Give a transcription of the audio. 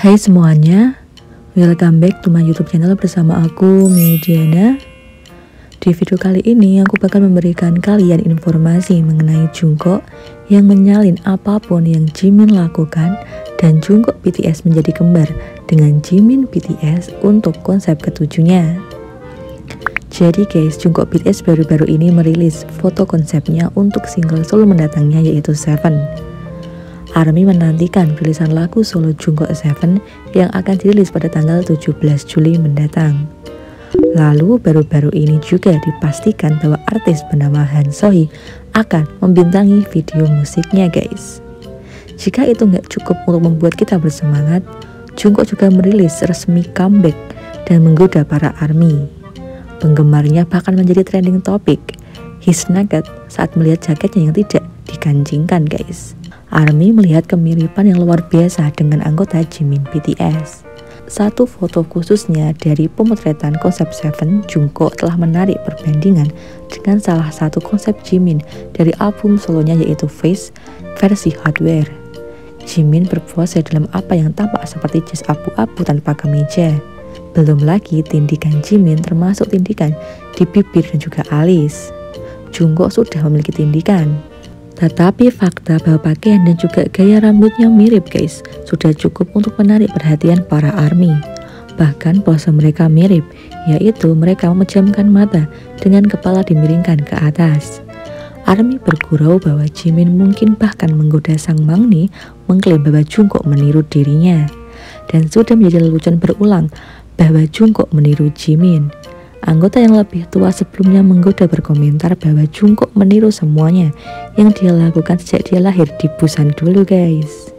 Hai semuanya, welcome back to my YouTube channel bersama aku Mediana. Di video kali ini aku bakal memberikan kalian informasi mengenai Jungkook yang menyalin apa pun yang Jimin lakukan dan Jungkook BTS menjadi kembar dengan Jimin BTS untuk konsep ketujuhnya. Jadi guys, Jungkook BTS baru-baru ini merilis foto konsepnya untuk single solo mendatangnya yaitu Seven. ARMY menantikan rilisan lagu solo Jungkook Seven yang akan dirilis pada tanggal 17 Juli mendatang. Lalu baru-baru ini juga dipastikan bahwa artis bernama Han Sohee akan membintangi video musiknya guys. Jika itu nggak cukup untuk membuat kita bersemangat, Jungkook juga merilis resmi comeback dan menggoda para ARMY. Penggemarnya bahkan menjadi trending topik. His nugget saat melihat jaketnya yang tidak dikancingkan guys. ARMY melihat kemiripan yang luar biasa dengan anggota Jimin BTS. Satu foto khususnya dari pemotretan konsep Seven, Jungkook telah menarik perbandingan dengan salah satu konsep Jimin dari album solonya yaitu Face versi Hardware. Jimin berpose dalam apa yang tampak seperti jas abu-abu tanpa kemeja. Belum lagi tindikan Jimin termasuk tindikan di bibir dan juga alis. Jungkook sudah memiliki tindikan, tetapi fakta bahwa pakaian dan juga gaya rambutnya mirip guys, sudah cukup untuk menarik perhatian para ARMY. Bahkan pose mereka mirip, yaitu mereka memejamkan mata dengan kepala dimiringkan ke atas. ARMY bergurau bahwa Jimin mungkin bahkan menggoda sang Mangni mengklaim bahwa Jungkook meniru dirinya. Dan sudah menjadi lelucon berulang bahwa Jungkook meniru Jimin. Anggota yang lebih tua sebelumnya menggoda berkomentar bahwa Jungkook meniru semuanya yang dia lakukan sejak dia lahir di Busan dulu guys.